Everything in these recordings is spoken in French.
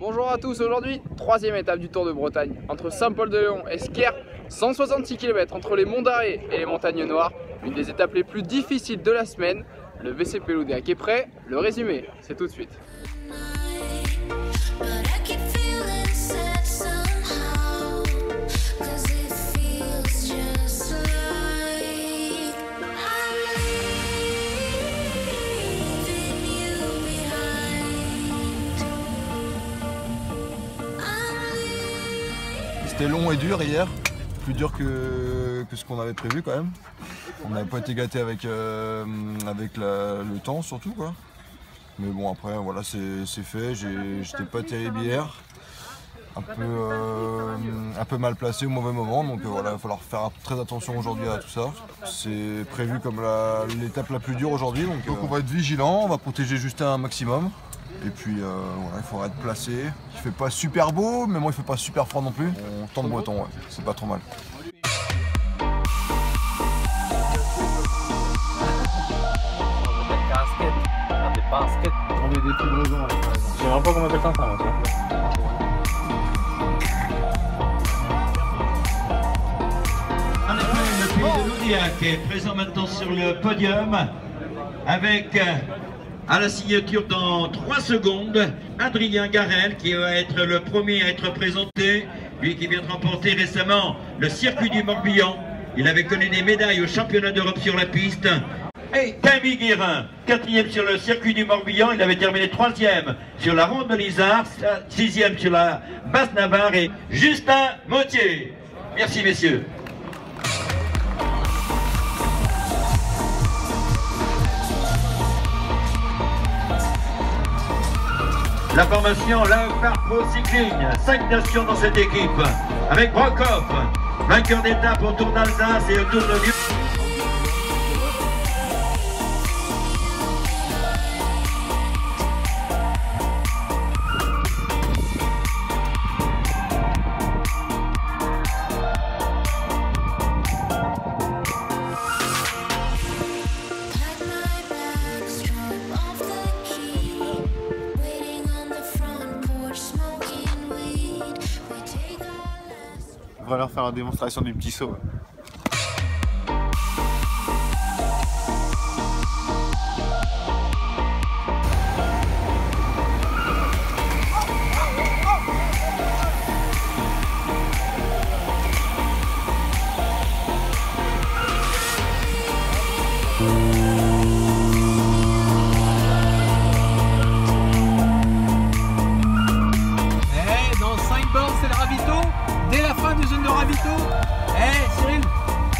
Bonjour à tous, aujourd'hui, troisième étape du Tour de Bretagne, entre Saint-Paul-de-Léon et Skier, 166 km entre les monts d'Arrée et les montagnes noires, une des étapes les plus difficiles de la semaine, le VCP Loudéac est prêt, le résumé, c'est tout de suite. C'était long et dur hier, plus dur que, que ce qu'on avait prévu quand même. On n'avait pas été gâté avec, euh, avec le temps surtout quoi. Mais bon après voilà c'est fait, j'étais pas terrible hier. Un peu, euh, un peu mal placé au mauvais moment, donc euh, voilà, il va falloir faire très attention aujourd'hui à tout ça. C'est prévu comme l'étape la plus dure aujourd'hui, donc, donc on va être vigilant, on va protéger Justin un maximum. Et puis euh, voilà, il faudra être placé. Il fait pas super beau, mais moi il fait pas super froid non plus. On tente breton, ouais. c'est pas trop mal. On met des trucs raisons avec J'aimerais pas qu'on m'appelle Tintin, moi, tu vois. En effet, le pays de est présent maintenant sur le podium avec euh, à la signature dans 3 secondes Adrien Garel qui va être le premier à être présenté, lui qui vient de remporter récemment le circuit du Morbihan. Il avait connu des médailles au championnat d'Europe sur la piste. Et Camille Guérin, quatrième sur le circuit du Morbihan, il avait terminé troisième sur la ronde de l'Isard, sixième sur la basse Navarre et Justin Mautier. Merci messieurs. La formation Leopard Pro Cycling, 5 nations dans cette équipe, avec Brockhoff, vainqueur d'étape au Tour d'Alsace et au Tour de Lyon. Va leur faire la démonstration du petit saut.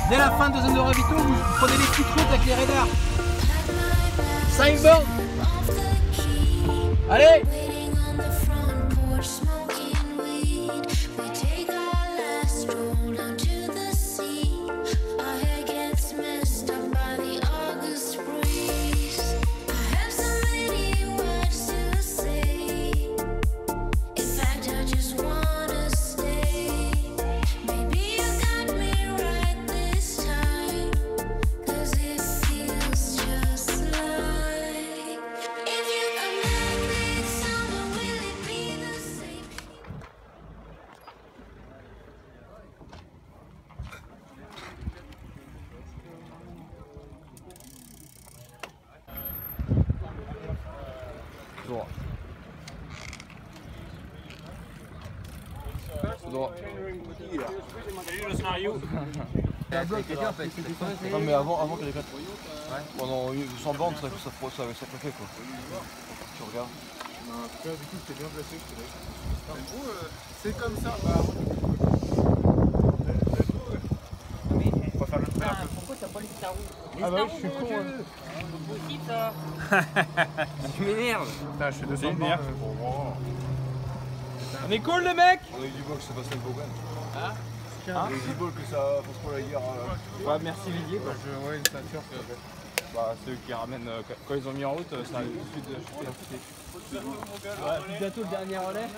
Dès la fin de zone de ravito, vous prenez les petites routes avec les radars. Pack my bags, 5 bornes. off the key. Allez droit. Tout droit. Non mais avant, avant qu'elle ait fait pendant 100 bornes ça, ça, ça, ça, ça peut fait quoi. Tu regardes. C'est comme ça. Ah bah oui, je suis con. Tu m'énerves. Putain, je suis 200 bornes. On est cool, les mecs On a eu du bol que ça passe le beau Hein On a eu du bol que ça fasse pas la guerre. euh, Ouais, merci Villiers. Quoi. Je, ouais, une ceinture. Bah, ceux qui ramènent, euh, quand ils ont mis en route, euh, ça a tout de suite chuté. Bientôt le dernier relais.